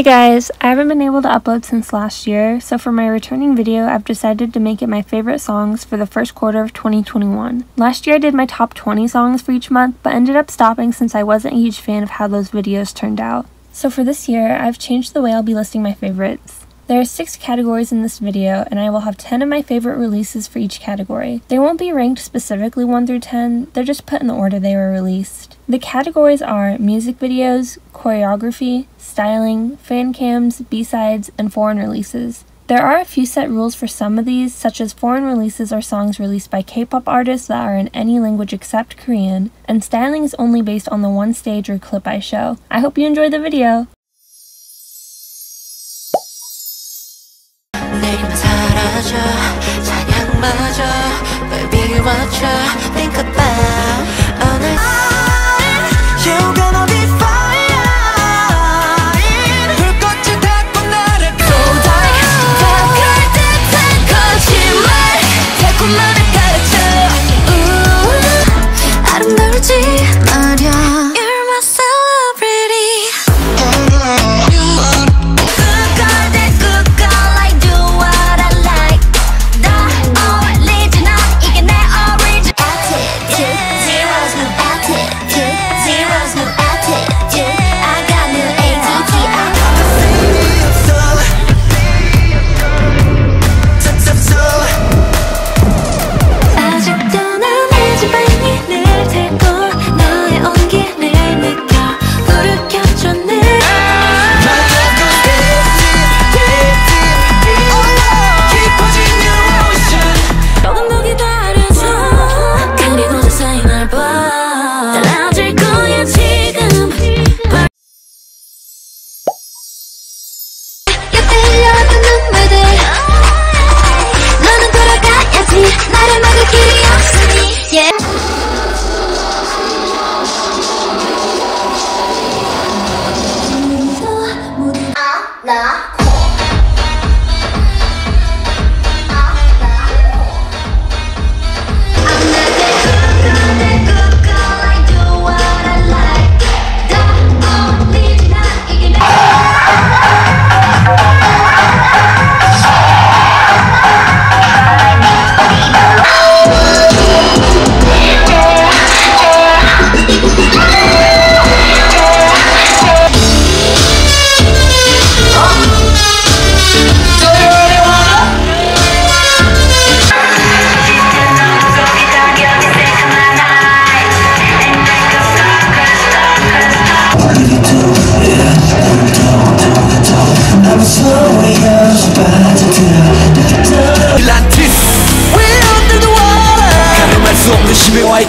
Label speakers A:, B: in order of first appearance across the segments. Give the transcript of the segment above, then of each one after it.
A: Hey guys, I haven't been able to upload since last year, so for my returning video, I've decided to make it my favorite songs for the first quarter of 2021. Last year I did my top 20 songs for each month, but ended up stopping since I wasn't a huge fan of how those videos turned out. So for this year, I've changed the way I'll be listing my favorites. There are 6 categories in this video, and I will have 10 of my favorite releases for each category. They won't be ranked specifically 1 through 10, they're just put in the order they were released. The categories are music videos, choreography, styling, fan cams, B-sides, and foreign releases. There are a few set rules for some of these, such as foreign releases are songs released by K-pop artists that are in any language except Korean, and styling is only based on the one stage or clip I show. I hope you enjoy the video! 찾아 찬양마저 널 비워줘 Think about 오늘 I'm you got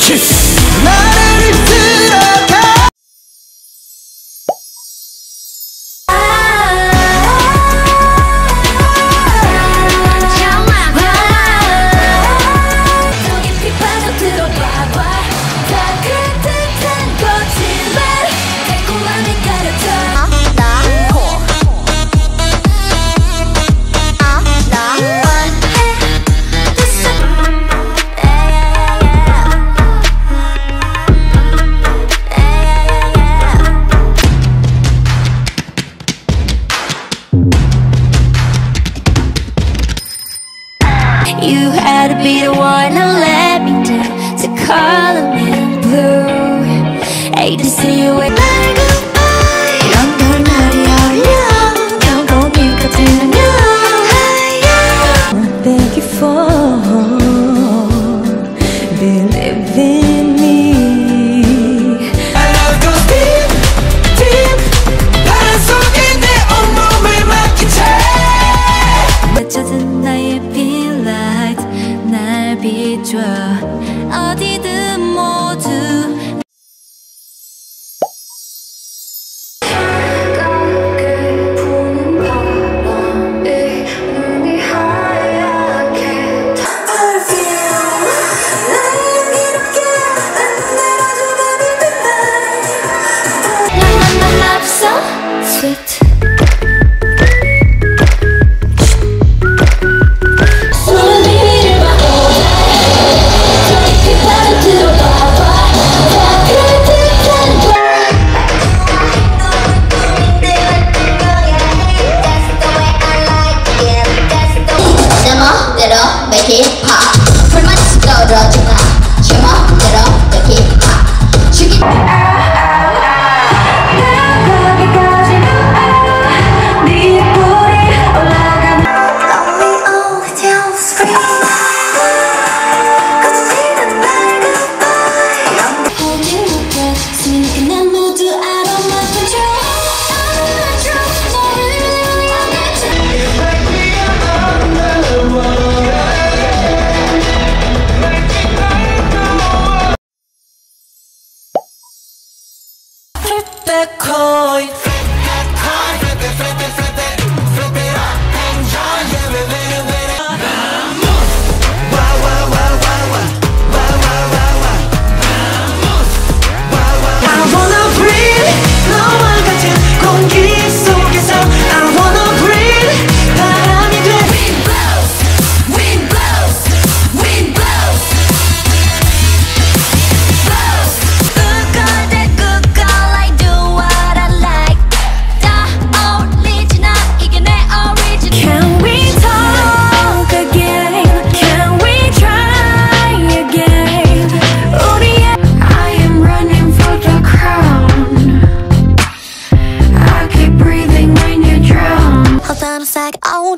A: Kiss calling
B: me blue. Hate to see you with 젖은
C: 나의
A: that coin. sec, oh